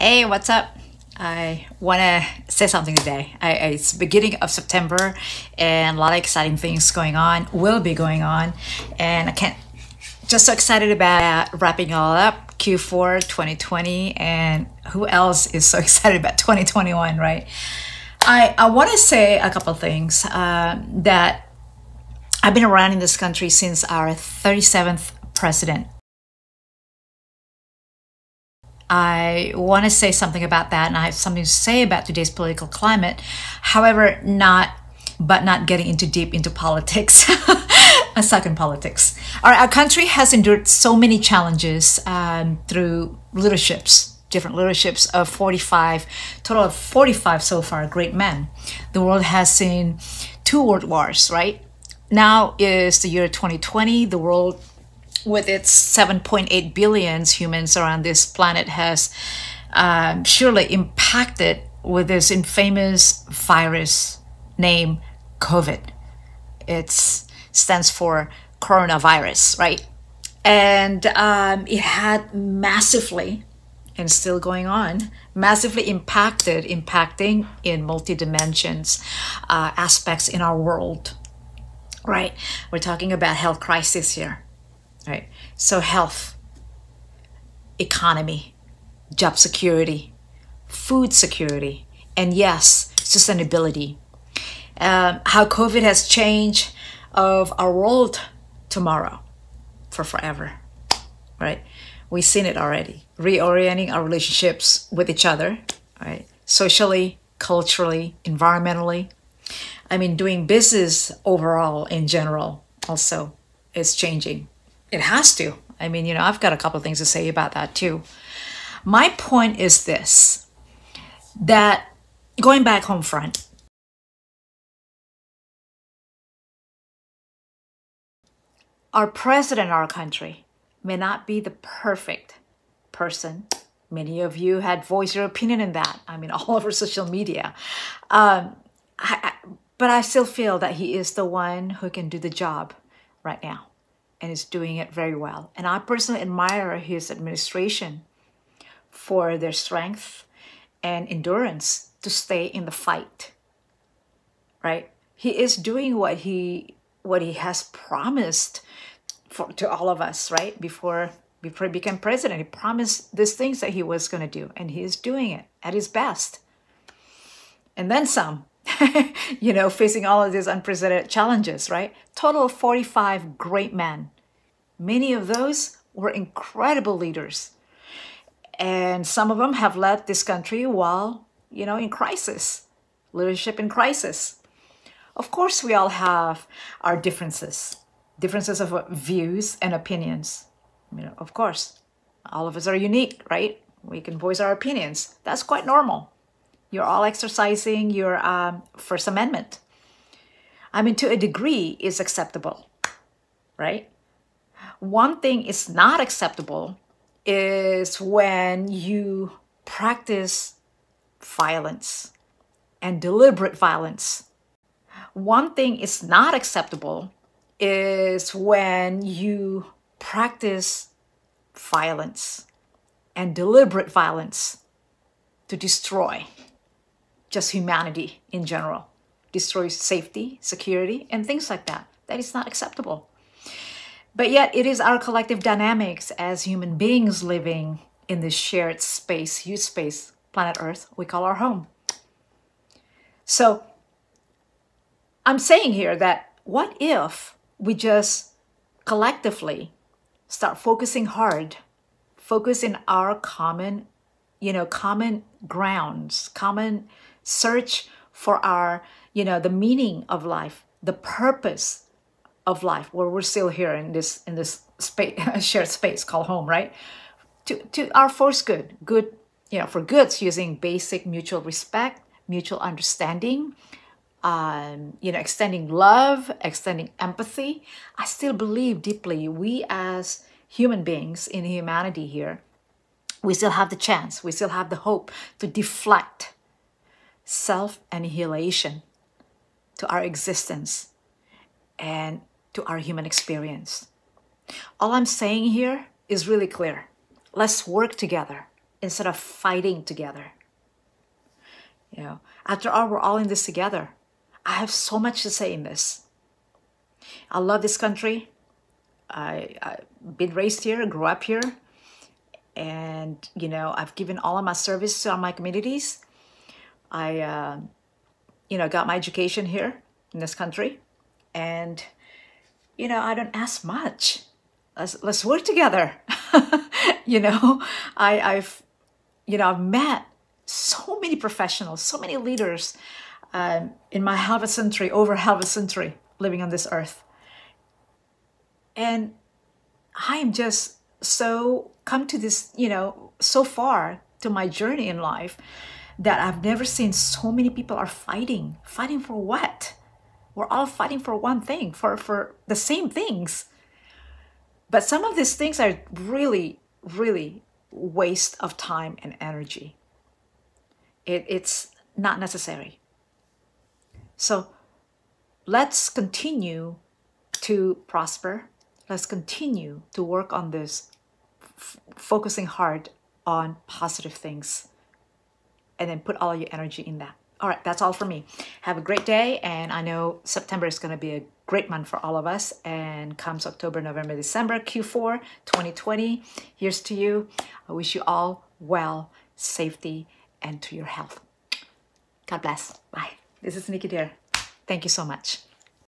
Hey, what's up? I want to say something today. I, it's beginning of September, and a lot of exciting things going on. Will be going on, and I can't. Just so excited about wrapping all up Q4 2020, and who else is so excited about 2021, right? I I want to say a couple things uh, that I've been around in this country since our 37th president I want to say something about that, and I have something to say about today's political climate. However, not but not getting into deep into politics. I suck in politics. Our, our country has endured so many challenges um, through leaderships, different leaderships of 45, total of 45 so far, great men. The world has seen two world wars, right? Now is the year 2020. The world with its 7.8 billions humans around this planet has um, surely impacted with this infamous virus named COVID. It stands for coronavirus, right? And um, it had massively, and still going on, massively impacted, impacting in multi dimensions uh, aspects in our world, right? We're talking about health crisis here right? So health, economy, job security, food security, and yes, sustainability. Um, how COVID has changed of our world tomorrow for forever, right? We've seen it already. Reorienting our relationships with each other, right? Socially, culturally, environmentally. I mean, doing business overall in general also is changing it has to. I mean, you know, I've got a couple of things to say about that too. My point is this that going back home front, our president, our country, may not be the perfect person. Many of you had voiced your opinion in that. I mean, all over social media. Um, I, I, but I still feel that he is the one who can do the job right now and is doing it very well. And I personally admire his administration for their strength and endurance to stay in the fight. Right? He is doing what he what he has promised for to all of us, right? Before before he became president, he promised these things that he was going to do, and he is doing it at his best. And then some. you know, facing all of these unprecedented challenges, right? Total of 45 great men. Many of those were incredible leaders. And some of them have led this country while, you know, in crisis, leadership in crisis. Of course, we all have our differences, differences of views and opinions. You know, of course, all of us are unique, right? We can voice our opinions. That's quite normal. You're all exercising your um, First Amendment. I mean, to a degree, is acceptable, right? One thing is not acceptable is when you practice violence and deliberate violence. One thing is not acceptable is when you practice violence and deliberate violence to destroy just humanity in general, destroys safety, security, and things like that. That is not acceptable. But yet, it is our collective dynamics as human beings living in this shared space, huge space, planet Earth, we call our home. So, I'm saying here that what if we just collectively start focusing hard, focus in our common, you know, common grounds, common search for our, you know, the meaning of life, the purpose of life, where we're still here in this in this space, shared space called home, right? To to our force good, good, you know, for goods using basic mutual respect, mutual understanding, um, you know, extending love, extending empathy. I still believe deeply we as human beings in humanity here, we still have the chance, we still have the hope to deflect self annihilation to our existence and to our human experience. All I'm saying here is really clear. Let's work together. instead of fighting together. You know, after all, we're all in this together. I have so much to say in this. I love this country. I, I've been raised here, grew up here, and you know, I've given all of my service to all my communities. I, uh, you know, got my education here in this country, and you know, I don't ask much. Let's let's work together. you know, I, I've, you know, I've met so many professionals, so many leaders um, in my half a century, over half a century living on this earth. And I am just so come to this, you know, so far to my journey in life that I've never seen so many people are fighting. Fighting for what? We're all fighting for one thing, for, for the same things. But some of these things are really, really waste of time and energy. It, it's not necessary. So let's continue to prosper. Let's continue to work on this, focusing hard on positive things, and then put all your energy in that. All right, that's all for me. Have a great day, and I know September is going to be a great month for all of us. And comes October, November, December, Q4 2020, here's to you. I wish you all well, safety, and to your health. God bless. Bye. This is Nicky Dare. Thank you so much.